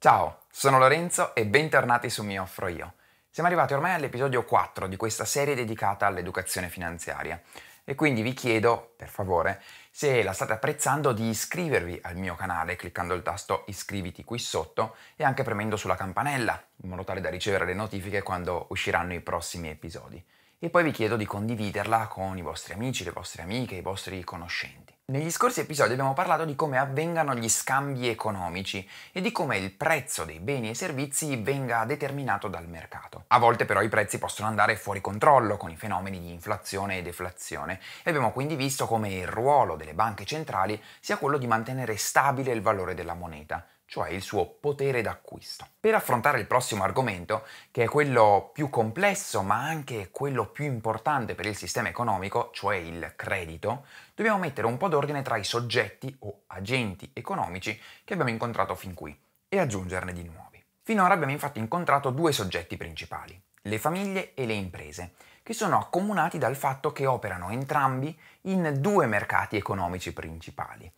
Ciao, sono Lorenzo e bentornati su Mi Offro Io. Siamo arrivati ormai all'episodio 4 di questa serie dedicata all'educazione finanziaria e quindi vi chiedo, per favore, se la state apprezzando di iscrivervi al mio canale cliccando il tasto iscriviti qui sotto e anche premendo sulla campanella in modo tale da ricevere le notifiche quando usciranno i prossimi episodi. E poi vi chiedo di condividerla con i vostri amici, le vostre amiche, i vostri conoscenti. Negli scorsi episodi abbiamo parlato di come avvengano gli scambi economici e di come il prezzo dei beni e servizi venga determinato dal mercato. A volte però i prezzi possono andare fuori controllo con i fenomeni di inflazione e deflazione e abbiamo quindi visto come il ruolo delle banche centrali sia quello di mantenere stabile il valore della moneta, cioè il suo potere d'acquisto. Per affrontare il prossimo argomento, che è quello più complesso ma anche quello più importante per il sistema economico, cioè il credito, dobbiamo mettere un po' d'ordine tra i soggetti o agenti economici che abbiamo incontrato fin qui e aggiungerne di nuovi. Finora abbiamo infatti incontrato due soggetti principali, le famiglie e le imprese, che sono accomunati dal fatto che operano entrambi in due mercati economici principali,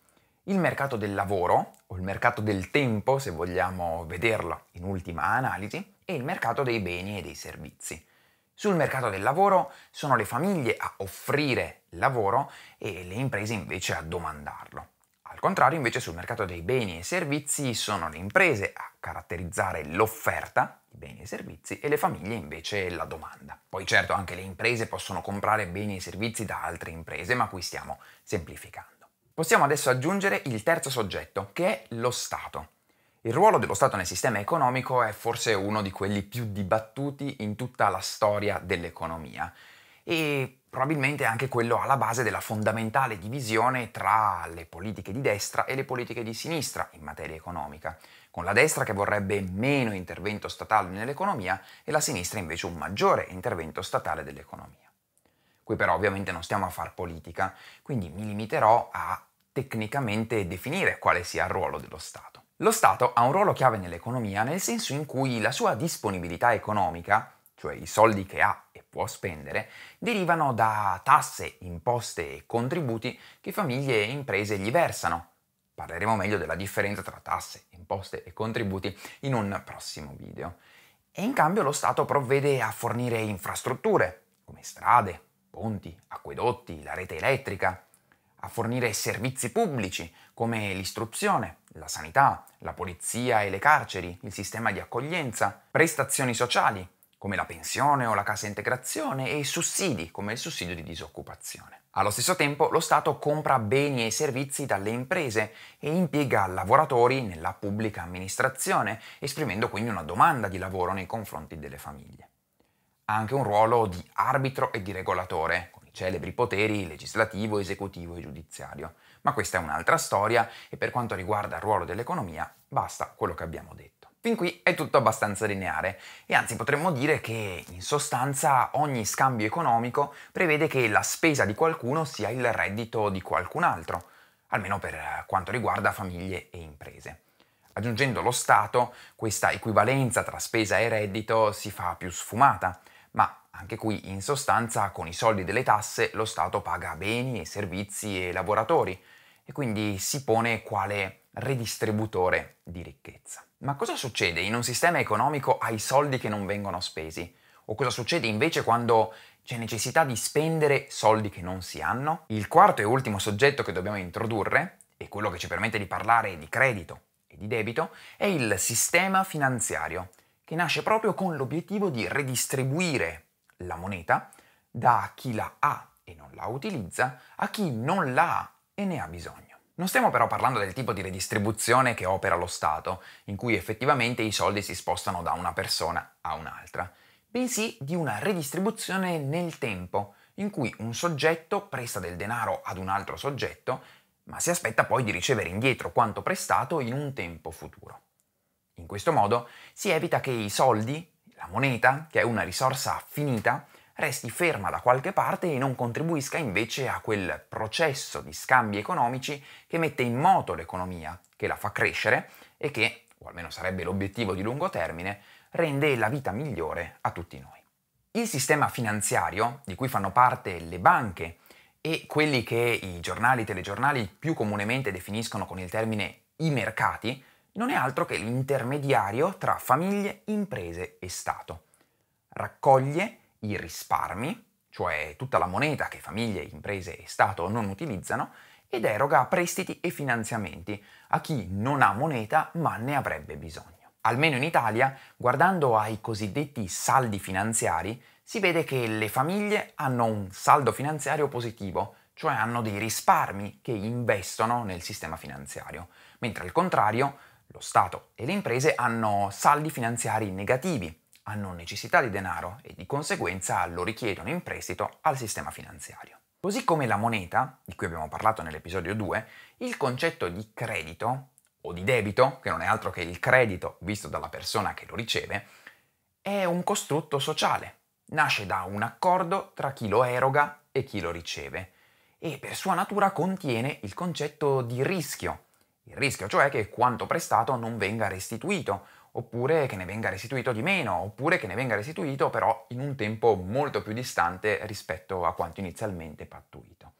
il mercato del lavoro, o il mercato del tempo, se vogliamo vederlo in ultima analisi, e il mercato dei beni e dei servizi. Sul mercato del lavoro sono le famiglie a offrire lavoro e le imprese invece a domandarlo. Al contrario, invece, sul mercato dei beni e servizi sono le imprese a caratterizzare l'offerta di beni e servizi e le famiglie invece la domanda. Poi certo anche le imprese possono comprare beni e servizi da altre imprese, ma qui stiamo semplificando. Possiamo adesso aggiungere il terzo soggetto, che è lo Stato. Il ruolo dello Stato nel sistema economico è forse uno di quelli più dibattuti in tutta la storia dell'economia e probabilmente anche quello alla base della fondamentale divisione tra le politiche di destra e le politiche di sinistra in materia economica, con la destra che vorrebbe meno intervento statale nell'economia e la sinistra invece un maggiore intervento statale dell'economia. Qui però ovviamente non stiamo a far politica, quindi mi limiterò a tecnicamente definire quale sia il ruolo dello Stato. Lo Stato ha un ruolo chiave nell'economia nel senso in cui la sua disponibilità economica, cioè i soldi che ha e può spendere, derivano da tasse, imposte e contributi che famiglie e imprese gli versano. Parleremo meglio della differenza tra tasse, imposte e contributi in un prossimo video. E in cambio lo Stato provvede a fornire infrastrutture, come strade, ponti, acquedotti, la rete elettrica, a fornire servizi pubblici come l'istruzione, la sanità, la polizia e le carceri, il sistema di accoglienza, prestazioni sociali come la pensione o la cassa integrazione e sussidi come il sussidio di disoccupazione. Allo stesso tempo lo Stato compra beni e servizi dalle imprese e impiega lavoratori nella pubblica amministrazione, esprimendo quindi una domanda di lavoro nei confronti delle famiglie ha anche un ruolo di arbitro e di regolatore, celebri poteri legislativo, esecutivo e giudiziario. Ma questa è un'altra storia e per quanto riguarda il ruolo dell'economia basta quello che abbiamo detto. Fin qui è tutto abbastanza lineare e anzi potremmo dire che in sostanza ogni scambio economico prevede che la spesa di qualcuno sia il reddito di qualcun altro, almeno per quanto riguarda famiglie e imprese. Aggiungendo lo Stato, questa equivalenza tra spesa e reddito si fa più sfumata ma anche qui in sostanza con i soldi delle tasse lo Stato paga beni e servizi e lavoratori e quindi si pone quale redistributore di ricchezza. Ma cosa succede in un sistema economico ai soldi che non vengono spesi? O cosa succede invece quando c'è necessità di spendere soldi che non si hanno? Il quarto e ultimo soggetto che dobbiamo introdurre, e quello che ci permette di parlare di credito e di debito, è il sistema finanziario, che nasce proprio con l'obiettivo di redistribuire la moneta da chi la ha e non la utilizza a chi non la ha e ne ha bisogno. Non stiamo però parlando del tipo di redistribuzione che opera lo Stato, in cui effettivamente i soldi si spostano da una persona a un'altra, bensì di una redistribuzione nel tempo, in cui un soggetto presta del denaro ad un altro soggetto, ma si aspetta poi di ricevere indietro quanto prestato in un tempo futuro. In questo modo si evita che i soldi, la moneta, che è una risorsa finita, resti ferma da qualche parte e non contribuisca invece a quel processo di scambi economici che mette in moto l'economia, che la fa crescere e che, o almeno sarebbe l'obiettivo di lungo termine, rende la vita migliore a tutti noi. Il sistema finanziario, di cui fanno parte le banche e quelli che i giornali e telegiornali più comunemente definiscono con il termine i mercati, non è altro che l'intermediario tra famiglie, imprese e Stato. Raccoglie i risparmi, cioè tutta la moneta che famiglie, imprese e Stato non utilizzano, ed eroga prestiti e finanziamenti a chi non ha moneta ma ne avrebbe bisogno. Almeno in Italia, guardando ai cosiddetti saldi finanziari, si vede che le famiglie hanno un saldo finanziario positivo, cioè hanno dei risparmi che investono nel sistema finanziario, mentre al contrario lo Stato e le imprese hanno saldi finanziari negativi, hanno necessità di denaro e di conseguenza lo richiedono in prestito al sistema finanziario. Così come la moneta, di cui abbiamo parlato nell'episodio 2, il concetto di credito o di debito, che non è altro che il credito visto dalla persona che lo riceve, è un costrutto sociale. Nasce da un accordo tra chi lo eroga e chi lo riceve e per sua natura contiene il concetto di rischio. Il rischio cioè che quanto prestato non venga restituito oppure che ne venga restituito di meno, oppure che ne venga restituito però in un tempo molto più distante rispetto a quanto inizialmente pattuito.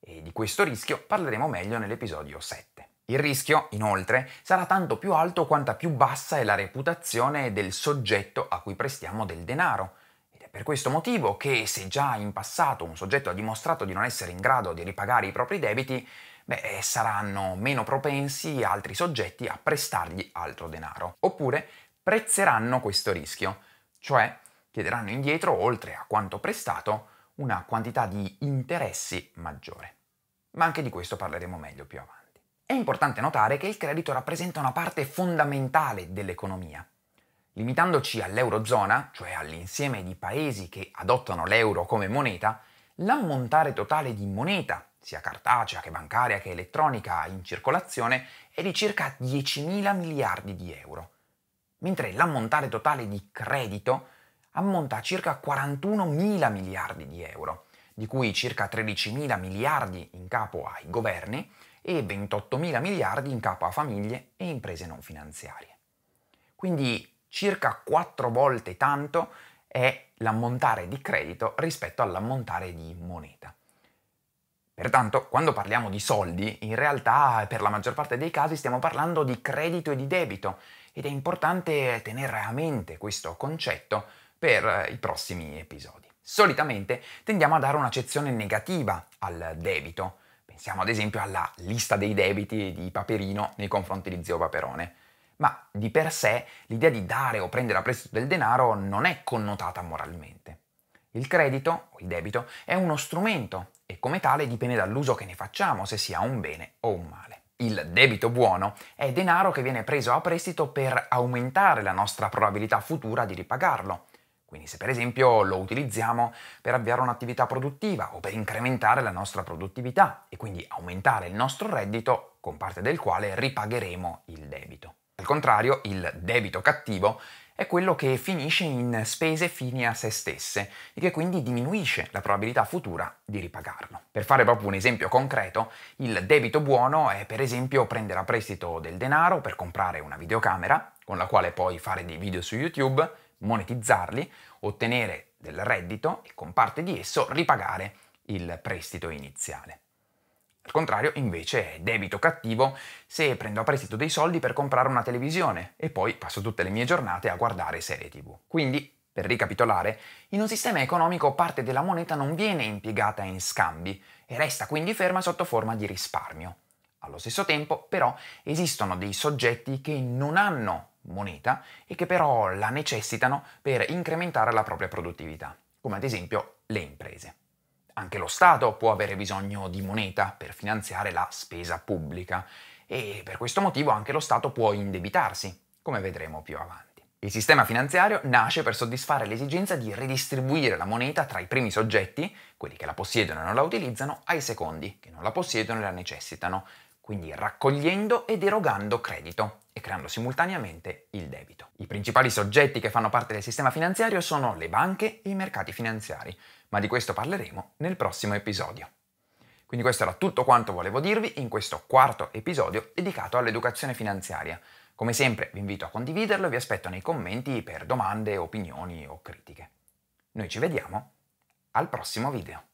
E di questo rischio parleremo meglio nell'episodio 7. Il rischio, inoltre, sarà tanto più alto quanta più bassa è la reputazione del soggetto a cui prestiamo del denaro. Ed è per questo motivo che se già in passato un soggetto ha dimostrato di non essere in grado di ripagare i propri debiti, beh, eh, saranno meno propensi altri soggetti a prestargli altro denaro. Oppure prezzeranno questo rischio, cioè chiederanno indietro, oltre a quanto prestato, una quantità di interessi maggiore. Ma anche di questo parleremo meglio più avanti. È importante notare che il credito rappresenta una parte fondamentale dell'economia. Limitandoci all'Eurozona, cioè all'insieme di paesi che adottano l'euro come moneta, l'ammontare totale di moneta sia cartacea che bancaria che elettronica in circolazione è di circa 10.000 miliardi di euro, mentre l'ammontare totale di credito ammonta a circa 41.000 miliardi di euro, di cui circa 13.000 miliardi in capo ai governi e 28.000 miliardi in capo a famiglie e imprese non finanziarie. Quindi circa 4 volte tanto è l'ammontare di credito rispetto all'ammontare di moneta. Pertanto, quando parliamo di soldi, in realtà per la maggior parte dei casi stiamo parlando di credito e di debito ed è importante tenere a mente questo concetto per i prossimi episodi. Solitamente tendiamo a dare un'accezione negativa al debito. Pensiamo ad esempio alla lista dei debiti di Paperino nei confronti di zio Paperone. Ma di per sé l'idea di dare o prendere a prestito del denaro non è connotata moralmente. Il credito, o il debito, è uno strumento e come tale dipende dall'uso che ne facciamo, se sia un bene o un male. Il debito buono è denaro che viene preso a prestito per aumentare la nostra probabilità futura di ripagarlo. Quindi se per esempio lo utilizziamo per avviare un'attività produttiva o per incrementare la nostra produttività e quindi aumentare il nostro reddito con parte del quale ripagheremo il debito. Al contrario, il debito cattivo è quello che finisce in spese fini a se stesse e che quindi diminuisce la probabilità futura di ripagarlo. Per fare proprio un esempio concreto, il debito buono è per esempio prendere a prestito del denaro per comprare una videocamera, con la quale poi fare dei video su YouTube, monetizzarli, ottenere del reddito e con parte di esso ripagare il prestito iniziale. Al contrario, invece, è debito cattivo se prendo a prestito dei soldi per comprare una televisione e poi passo tutte le mie giornate a guardare serie tv. Quindi, per ricapitolare, in un sistema economico parte della moneta non viene impiegata in scambi e resta quindi ferma sotto forma di risparmio. Allo stesso tempo, però, esistono dei soggetti che non hanno moneta e che però la necessitano per incrementare la propria produttività, come ad esempio le imprese. Anche lo Stato può avere bisogno di moneta per finanziare la spesa pubblica e per questo motivo anche lo Stato può indebitarsi, come vedremo più avanti. Il sistema finanziario nasce per soddisfare l'esigenza di ridistribuire la moneta tra i primi soggetti, quelli che la possiedono e non la utilizzano, ai secondi, che non la possiedono e la necessitano, quindi raccogliendo ed erogando credito e creando simultaneamente il debito. I principali soggetti che fanno parte del sistema finanziario sono le banche e i mercati finanziari, ma di questo parleremo nel prossimo episodio. Quindi questo era tutto quanto volevo dirvi in questo quarto episodio dedicato all'educazione finanziaria. Come sempre vi invito a condividerlo e vi aspetto nei commenti per domande, opinioni o critiche. Noi ci vediamo al prossimo video.